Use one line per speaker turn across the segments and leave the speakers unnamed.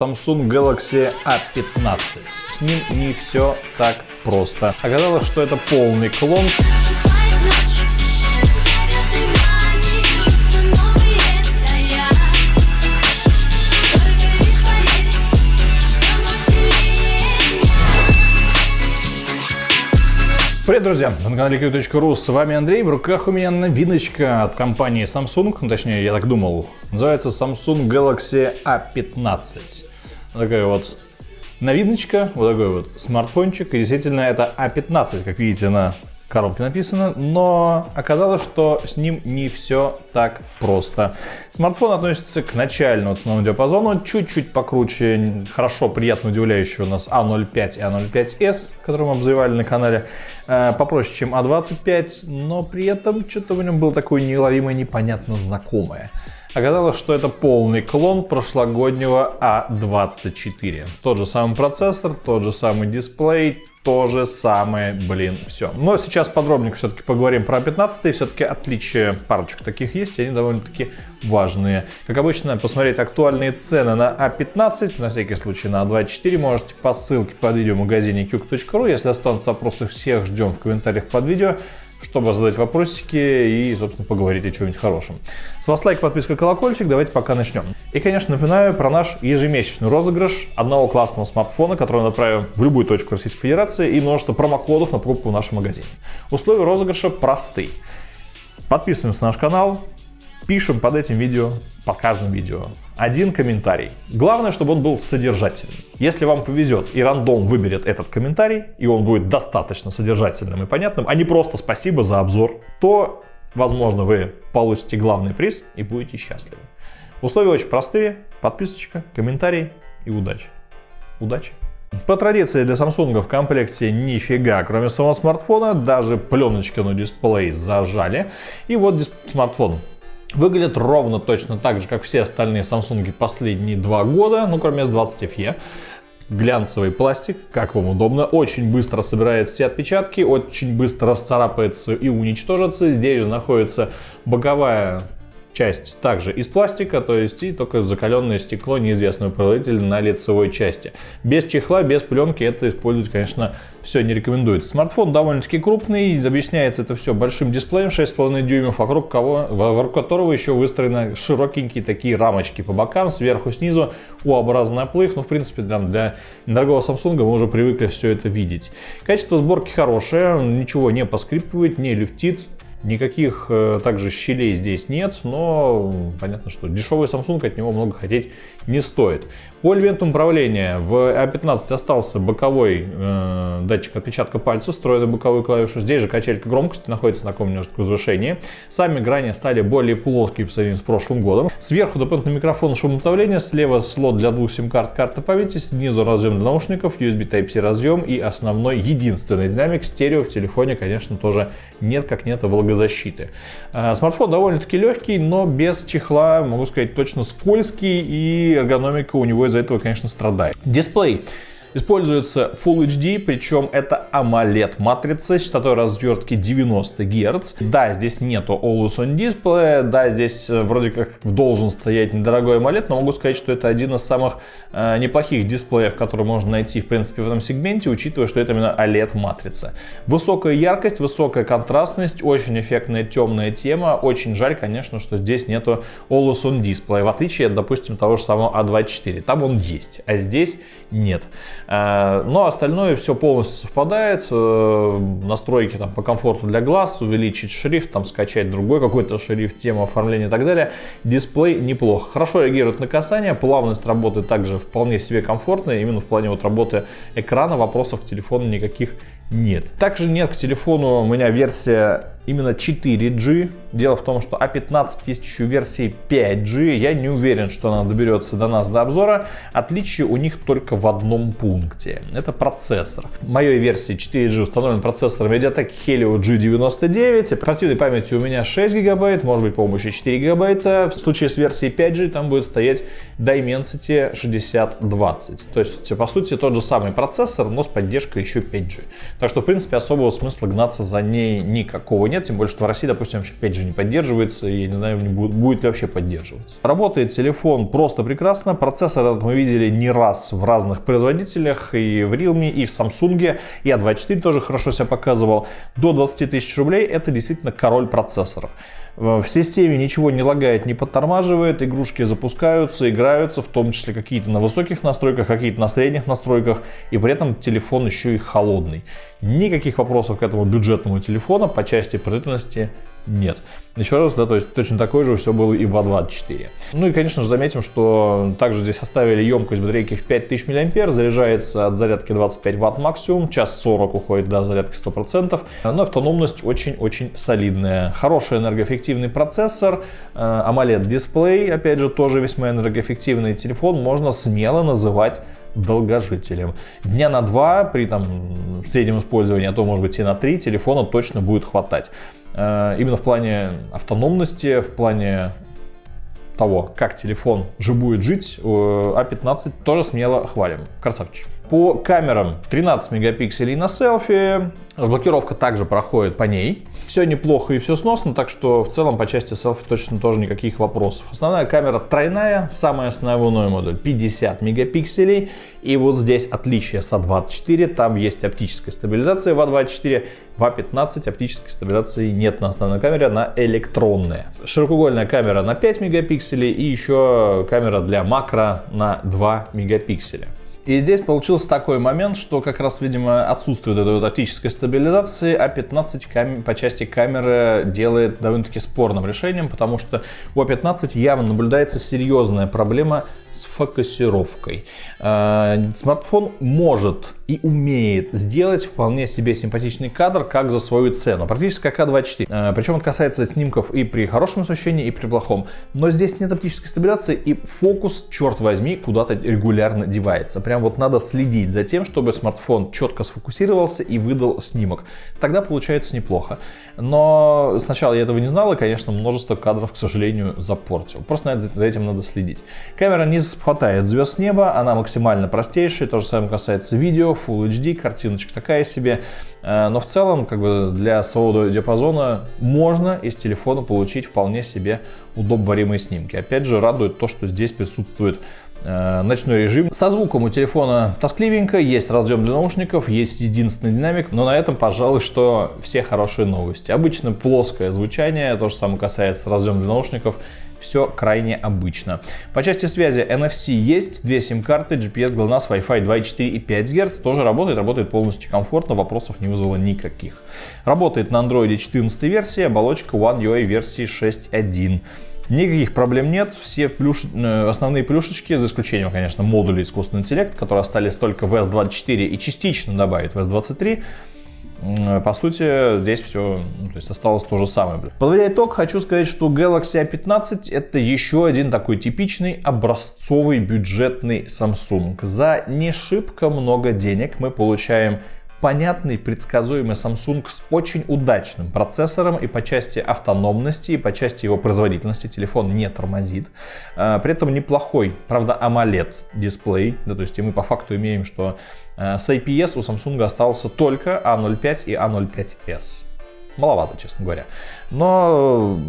Samsung Galaxy A15. С ним не все так просто. Оказалось, что это полный клон. Привет, друзья! На канале Q.ru с вами Андрей. В руках у меня новиночка от компании Samsung, точнее, я так думал. Называется Samsung Galaxy A15. Такая вот новиночка, вот такой вот смартфончик. И действительно, это A15, как видите на коробке написано, но оказалось, что с ним не все так просто. Смартфон относится к начальному ценовому диапазону, чуть-чуть покруче, хорошо, приятно удивляющего нас А05 и А05s, который мы обзывали на канале, э, попроще, чем А25, но при этом что-то в нем было такое неуловимое, непонятно знакомое. Оказалось, что это полный клон прошлогоднего А24. Тот же самый процессор, тот же самый дисплей, то же самое, блин, все. Но сейчас подробнее все-таки поговорим про 15 все-таки отличия парочек таких есть, и они довольно-таки важные. Как обычно, посмотреть актуальные цены на А15, на всякий случай на А24 можете по ссылке под видео в магазине qk.ru. Если останутся вопросы, всех ждем в комментариях под видео чтобы задать вопросики и, собственно, поговорить о чем-нибудь хорошем. С вас лайк, подписка, колокольчик. Давайте пока начнем. И, конечно, напоминаю про наш ежемесячный розыгрыш одного классного смартфона, который мы отправим в любую точку Российской Федерации и множество промокодов на покупку в нашем магазине. Условия розыгрыша просты. Подписываемся на наш канал, пишем под этим видео, под каждым видео, один комментарий. Главное, чтобы он был содержательным. Если вам повезет и рандом выберет этот комментарий, и он будет достаточно содержательным и понятным, а не просто спасибо за обзор, то, возможно, вы получите главный приз и будете счастливы. Условия очень простые. Подписочка, комментарий и удачи. Удачи! По традиции для Samsung в комплекте нифига, кроме самого смартфона, даже пленочки на дисплей зажали. И вот смартфон Выглядит ровно точно так же, как все остальные Samsung последние два года, ну кроме S20 FE. Глянцевый пластик, как вам удобно, очень быстро собирает все отпечатки, очень быстро расцарапается и уничтожится. Здесь же находится боковая часть также из пластика, то есть и только закаленное стекло неизвестного производителя на лицевой части. Без чехла, без пленки это использовать, конечно, все не рекомендуется. Смартфон довольно-таки крупный, объясняется это все большим дисплеем 6,5 дюймов, вокруг, кого, вокруг которого еще выстроены широкенькие такие рамочки по бокам, сверху, снизу, U-образный оплыв. Ну, в принципе, для, для дорогого Samsung мы уже привыкли все это видеть. Качество сборки хорошее, ничего не поскрипывает, не люфтит, Никаких э, также щелей здесь нет, но понятно, что дешевый Samsung от него много хотеть не стоит. По элементам управления в A15 остался боковой э, датчик отпечатка пальца, встроенный боковую клавишу. Здесь же качелька громкости находится на каком-нибудь возвышении. Сами грани стали более плоские по сравнению с прошлым годом. Сверху дополнительный микрофон шумоподавления, слева слот для двух сим-карт, карта памяти, снизу разъем для наушников, USB Type-C разъем и основной единственный динамик. Стерео в телефоне, конечно, тоже нет как нет влагозащиты. Э, смартфон довольно-таки легкий, но без чехла, могу сказать, точно скользкий и эргономика у него из-за этого, конечно, страдает. Дисплей. Используется Full HD, причем это AMOLED матрица с частотой развертки 90 Гц. Да, здесь нету Always On Display, да, здесь э, вроде как должен стоять недорогой AMOLED, но могу сказать, что это один из самых э, неплохих дисплеев, которые можно найти, в принципе, в этом сегменте, учитывая, что это именно OLED матрица. Высокая яркость, высокая контрастность, очень эффектная темная тема. Очень жаль, конечно, что здесь нету Always On Display, в отличие от, допустим, того же самого A24. Там он есть, а здесь нет. Э, но остальное все полностью совпадает. Э, настройки там, по комфорту для глаз, увеличить шрифт, там, скачать другой какой-то шрифт, тема оформления и так далее. Дисплей неплохо. Хорошо реагирует на касание, плавность работы также вполне себе комфортная. Именно в плане вот работы экрана вопросов к телефону никаких нет. Также нет к телефону у меня версия именно 4G. Дело в том, что A15 есть еще версии 5G. Я не уверен, что она доберется до нас до обзора. Отличие у них только в одном пункте. Это процессор. В моей версии 4G установлен процессор MediaTek Helio G99. Оперативной памяти у меня 6 гигабайт, может быть, по-моему, еще 4 гигабайта. В случае с версией 5G там будет стоять Dimensity 6020. То есть, по сути, тот же самый процессор, но с поддержкой еще 5G. Так что, в принципе, особого смысла гнаться за ней никакого нет нет, тем более, что в России, допустим, опять же не поддерживается, и я не знаю, не будет, будет ли вообще поддерживаться. Работает телефон просто прекрасно, процессор этот мы видели не раз в разных производителях, и в Realme, и в Samsung, и A24 тоже хорошо себя показывал. До 20 тысяч рублей это действительно король процессоров. В системе ничего не лагает, не подтормаживает, игрушки запускаются, играются, в том числе какие-то на высоких настройках, какие-то на средних настройках, и при этом телефон еще и холодный. Никаких вопросов к этому бюджетному телефону по части производительности нет. Еще раз, да, то есть точно такой же все было и в А24. Ну и, конечно же, заметим, что также здесь оставили емкость батарейки в 5000 мАh, заряжается от зарядки 25 Вт максимум, час 40 уходит до зарядки 100%, но автономность очень-очень солидная. Хороший энергоэффективный процессор, э, AMOLED дисплей, опять же, тоже весьма энергоэффективный телефон, можно смело называть долгожителем. Дня на два при там, среднем использовании, а то может быть и на три телефона точно будет хватать. Э, именно в плане автономности, в плане того, как телефон же будет жить, А15 тоже смело хвалим. Красавчик. По камерам 13 мегапикселей на селфи, Разблокировка также проходит по ней. Все неплохо и все сносно, так что в целом по части селфи точно тоже никаких вопросов. Основная камера тройная, самый основной модуль 50 мегапикселей. И вот здесь отличие с А24, там есть оптическая стабилизация в А24, в А15 оптической стабилизации нет на основной камере, она электронная. Широкоугольная камера на 5 мегапикселей и еще камера для макро на 2 мегапикселя. И здесь получился такой момент, что как раз, видимо, отсутствует этой вот оптической стабилизации, а 15 кам... по части камеры делает довольно-таки спорным решением, потому что у А15 явно наблюдается серьезная проблема с фокусировкой. Э, смартфон может и умеет сделать вполне себе симпатичный кадр, как за свою цену. Практически как А24. Э, Причем это касается снимков и при хорошем освещении, и при плохом. Но здесь нет оптической стабилизации, и фокус, черт возьми, куда-то регулярно девается. Прям вот надо следить за тем, чтобы смартфон четко сфокусировался и выдал снимок. Тогда получается неплохо. Но сначала я этого не знал, и, конечно, множество кадров, к сожалению, запортил. Просто за этим надо следить. Камера не хватает звезд с неба, она максимально простейшая, то же самое касается видео, Full HD, картиночка такая себе. Э, но в целом, как бы для своего диапазона можно из телефона получить вполне себе удобоваримые снимки. Опять же, радует то, что здесь присутствует ночной режим. Со звуком у телефона тоскливенько, есть разъем для наушников, есть единственный динамик, но на этом, пожалуй, что все хорошие новости. Обычно плоское звучание, то же самое касается разъема для наушников, все крайне обычно. По части связи NFC есть, две сим-карты, GPS, GLONASS, Wi-Fi 2.4 и 5 Гц тоже работает, работает полностью комфортно, вопросов не вызвало никаких. Работает на Android 14 версии, оболочка One UI версии 6.1. Никаких проблем нет, все плюш... Э, основные плюшечки, за исключением, конечно, модулей искусственного интеллекта, которые остались только в S24 и частично добавить в S23, по сути, здесь все ну, то есть осталось то же самое. Подводя итог, хочу сказать, что Galaxy A15 это еще один такой типичный образцовый бюджетный Samsung. За не шибко много денег мы получаем понятный, предсказуемый Samsung с очень удачным процессором и по части автономности, и по части его производительности телефон не тормозит. А, при этом неплохой, правда, AMOLED дисплей, да, то есть мы по факту имеем, что а, с IPS у Samsung остался только A05 и A05s. Маловато, честно говоря. Но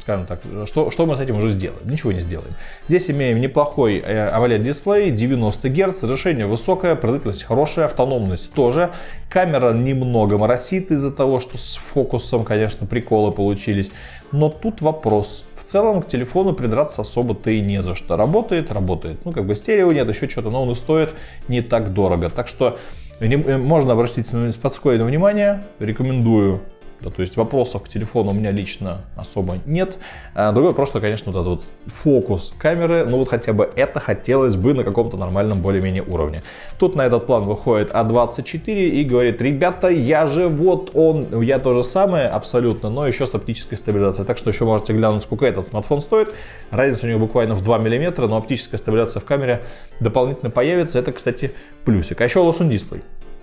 скажем так, что, что мы с этим уже сделаем? Ничего не сделаем. Здесь имеем неплохой э, AMOLED дисплей, 90 Гц, разрешение высокое, производительность хорошая, автономность тоже. Камера немного моросит из-за того, что с фокусом, конечно, приколы получились. Но тут вопрос. В целом к телефону придраться особо-то и не за что. Работает, работает. Ну, как бы стерео нет, еще что-то, но он и стоит не так дорого. Так что э, можно обратить на спокойное внимание. Рекомендую да, то есть вопросов к телефону у меня лично особо нет. А, другой просто, конечно, вот этот вот фокус камеры, ну вот хотя бы это хотелось бы на каком-то нормальном более-менее уровне. Тут на этот план выходит А24 и говорит, ребята, я же вот он, я то же самое абсолютно, но еще с оптической стабилизацией. Так что еще можете глянуть, сколько этот смартфон стоит. Разница у него буквально в 2 мм, но оптическая стабилизация в камере дополнительно появится. Это, кстати, плюсик. А еще Loss on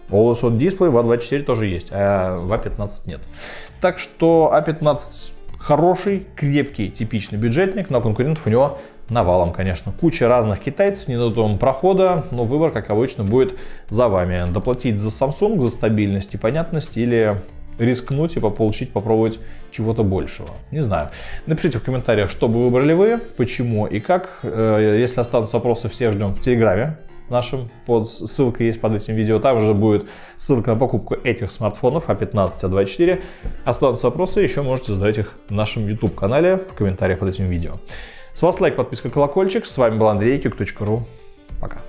On Display в A24 тоже есть, а в A15 нет. Так что A15 хороший, крепкий, типичный бюджетник, но конкурентов у него навалом, конечно. Куча разных китайцев, не дадут вам прохода, но выбор, как обычно, будет за вами. Доплатить за Samsung, за стабильность и понятность или рискнуть и получить, попробовать чего-то большего. Не знаю. Напишите в комментариях, что бы выбрали вы, почему и как. Э, если останутся вопросы, всех ждем в Телеграме нашим. Под, ссылка есть под этим видео. Также будет ссылка на покупку этих смартфонов А15, А24. Останутся вопросы, еще можете задать их в нашем YouTube-канале в комментариях под этим видео. С вас лайк, подписка, колокольчик. С вами был Андрей, Кик.ру. Пока.